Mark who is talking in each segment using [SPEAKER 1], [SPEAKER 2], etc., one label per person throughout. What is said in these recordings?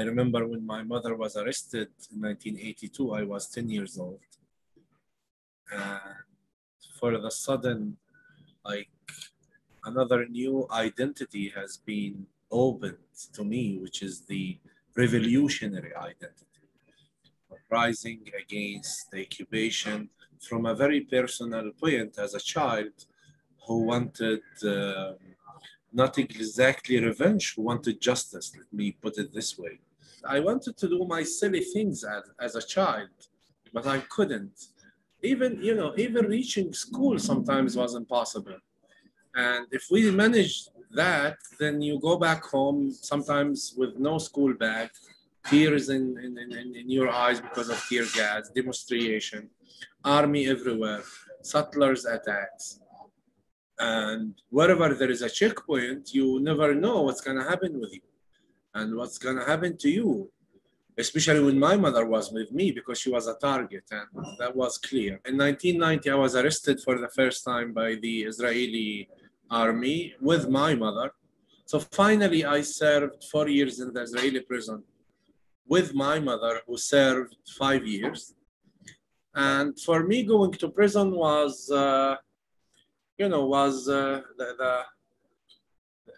[SPEAKER 1] I remember when my mother was arrested in 1982, I was 10 years old. And for the sudden, like another new identity has been opened to me, which is the revolutionary identity, rising against the occupation from a very personal point as a child who wanted uh, not exactly revenge, who wanted justice, let me put it this way. I wanted to do my silly things as, as a child, but I couldn't. Even, you know, even reaching school sometimes was impossible. And if we manage that, then you go back home sometimes with no school bag, tears in, in, in, in your eyes because of tear gas, demonstration, army everywhere, settlers attacks. And wherever there is a checkpoint, you never know what's going to happen with you and what's going to happen to you, especially when my mother was with me because she was a target, and that was clear. In 1990, I was arrested for the first time by the Israeli army with my mother. So finally, I served four years in the Israeli prison with my mother, who served five years. And for me, going to prison was, uh, you know, was uh, the, the,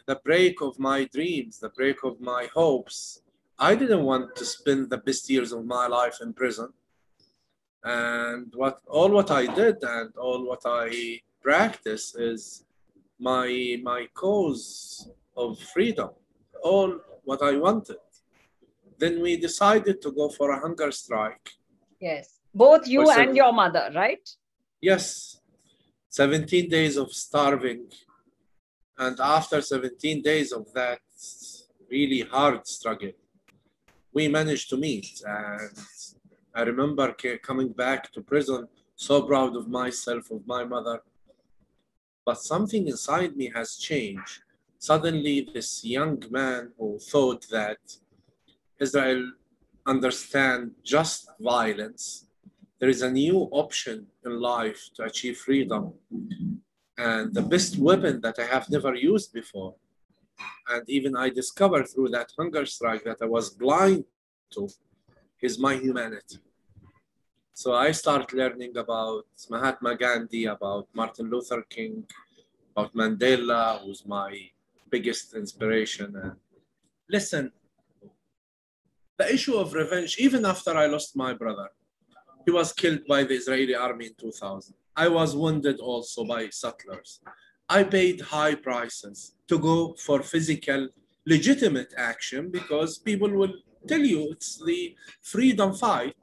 [SPEAKER 1] the break of my dreams, the break of my hopes. I didn't want to spend the best years of my life in prison. And what all what I did and all what I practice is my my cause of freedom, all what I wanted. Then we decided to go for a hunger strike.
[SPEAKER 2] Yes, both you and your mother, right?
[SPEAKER 1] Yes, 17 days of starving. And after 17 days of that really hard struggle, we managed to meet. And I remember coming back to prison, so proud of myself, of my mother. But something inside me has changed. Suddenly, this young man who thought that Israel understand just violence there is a new option in life to achieve freedom and the best weapon that i have never used before. And even i discovered through that hunger strike that i was blind to is my humanity. So i start learning about mahatma gandhi about martin luther king about mandela who's my biggest inspiration. And listen the issue of revenge even after i lost my brother he was killed by the Israeli army in 2000. I was wounded also by settlers. I paid high prices to go for physical, legitimate action because people will tell you it's the freedom fight.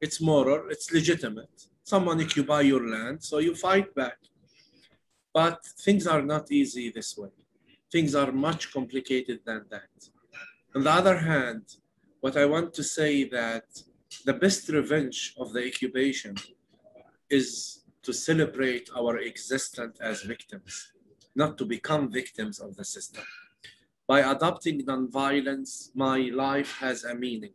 [SPEAKER 1] It's moral, it's legitimate. Someone occupy your land, so you fight back. But things are not easy this way. Things are much complicated than that. On the other hand, what I want to say that the best revenge of the occupation is to celebrate our existence as victims, not to become victims of the system. By adopting nonviolence, my life has a meaning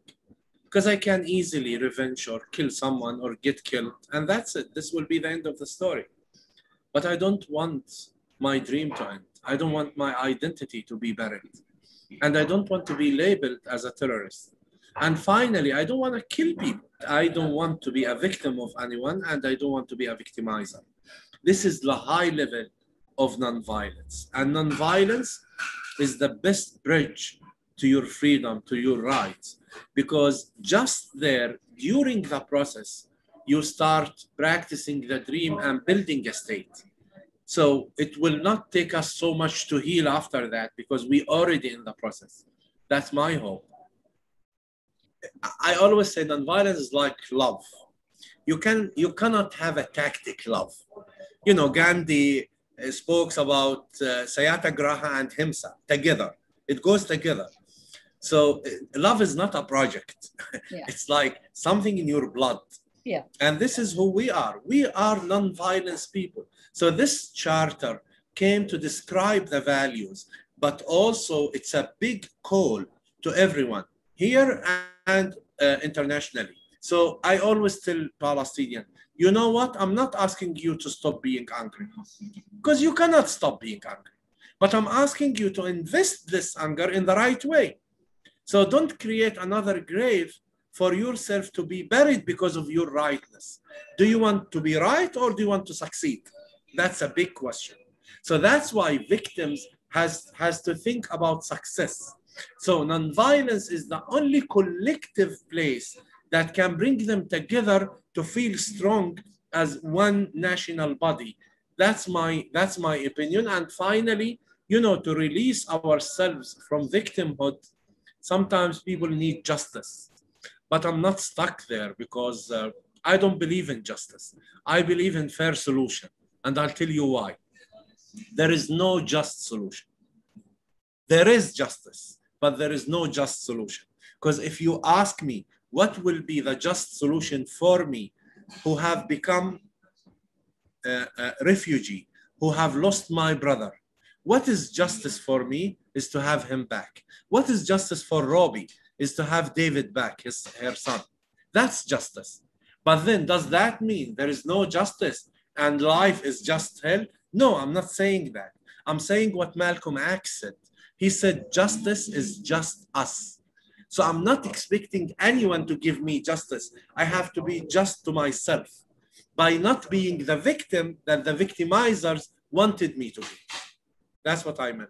[SPEAKER 1] because I can easily revenge or kill someone or get killed, and that's it. This will be the end of the story. But I don't want my dream to end. I don't want my identity to be buried. And I don't want to be labeled as a terrorist. And finally, I don't want to kill people. I don't want to be a victim of anyone, and I don't want to be a victimizer. This is the high level of nonviolence. And nonviolence is the best bridge to your freedom, to your rights, because just there, during the process, you start practicing the dream and building a state. So it will not take us so much to heal after that because we already in the process. That's my hope. I always say nonviolence is like love. You can you cannot have a tactic love. You know, Gandhi uh, spoke about uh, Satyagraha and Ahimsa together. It goes together. So uh, love is not a project.
[SPEAKER 2] Yeah.
[SPEAKER 1] it's like something in your blood.
[SPEAKER 2] Yeah.
[SPEAKER 1] And this is who we are. We are non-violence people. So this charter came to describe the values, but also it's a big call to everyone here and uh, internationally. So I always tell Palestinian, you know what? I'm not asking you to stop being angry because you cannot stop being angry. But I'm asking you to invest this anger in the right way. So don't create another grave for yourself to be buried because of your rightness. Do you want to be right or do you want to succeed? That's a big question. So that's why victims has, has to think about success. So nonviolence is the only collective place that can bring them together to feel strong as one national body. That's my, that's my opinion. And finally, you know, to release ourselves from victimhood, sometimes people need justice. But I'm not stuck there because uh, I don't believe in justice. I believe in fair solution. And I'll tell you why. There is no just solution. There is justice, but there is no just solution. Because if you ask me, what will be the just solution for me who have become a, a refugee, who have lost my brother? What is justice for me is to have him back. What is justice for Robbie is to have David back, his her son. That's justice. But then, does that mean there is no justice and life is just hell? No, I'm not saying that. I'm saying what Malcolm X said. He said, justice is just us. So I'm not expecting anyone to give me justice. I have to be just to myself by not being the victim that the victimizers wanted me to be. That's what I meant.